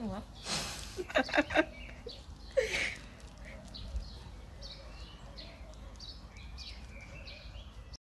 看我